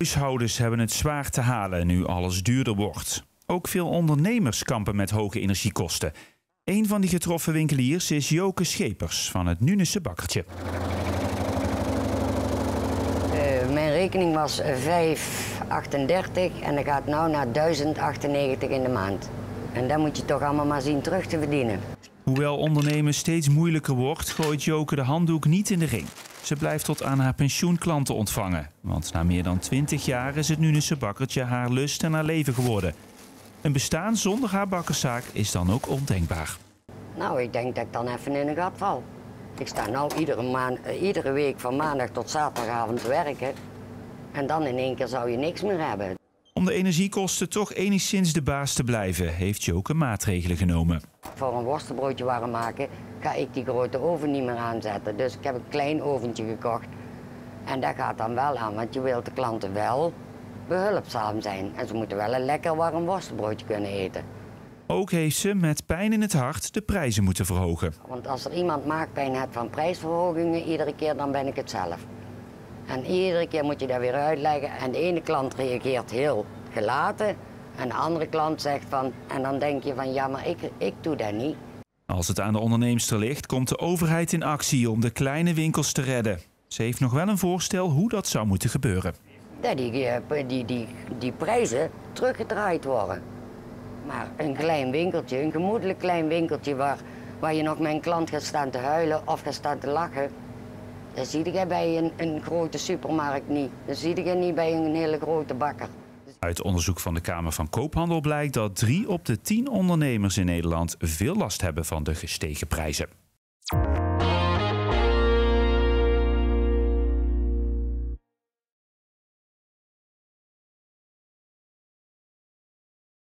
Huishoudens hebben het zwaar te halen nu alles duurder wordt. Ook veel ondernemers kampen met hoge energiekosten. Een van die getroffen winkeliers is Joke Schepers van het Nunisse Bakkertje. Uh, mijn rekening was 5,38 en dat gaat nu naar 1098 in de maand. En dat moet je toch allemaal maar zien terug te verdienen. Hoewel ondernemen steeds moeilijker wordt, gooit Joke de handdoek niet in de ring. Ze blijft tot aan haar pensioen klanten ontvangen. Want na meer dan 20 jaar is het Nunisse bakkertje haar lust en haar leven geworden. Een bestaan zonder haar bakkerszaak is dan ook ondenkbaar. Nou, ik denk dat ik dan even in een gat val. Ik sta nu iedere, maand, uh, iedere week van maandag tot zaterdagavond te werken. En dan in één keer zou je niks meer hebben. Om de energiekosten toch enigszins de baas te blijven, heeft Joke maatregelen genomen. Voor een worstenbroodje warm maken ga ik die grote oven niet meer aanzetten. Dus ik heb een klein oventje gekocht. En dat gaat dan wel aan, want je wilt de klanten wel behulpzaam zijn. En ze moeten wel een lekker warm worstenbroodje kunnen eten. Ook heeft ze met pijn in het hart de prijzen moeten verhogen. Want als er iemand maakpijn heeft van prijsverhogingen, iedere keer dan ben ik het zelf. En iedere keer moet je dat weer uitleggen. En de ene klant reageert heel gelaten. En de andere klant zegt van... En dan denk je van, ja, maar ik, ik doe dat niet. Als het aan de onderneemster ligt, komt de overheid in actie om de kleine winkels te redden. Ze heeft nog wel een voorstel hoe dat zou moeten gebeuren. Dat die, die, die, die prijzen teruggedraaid worden. Maar een klein winkeltje, een gemoedelijk klein winkeltje... waar, waar je nog met een klant gaat staan te huilen of gaat staan te lachen... Dat zie je bij een, een grote supermarkt niet. Dat zie je niet bij een hele grote bakker. Uit onderzoek van de Kamer van Koophandel blijkt dat drie op de tien ondernemers in Nederland veel last hebben van de gestegen prijzen.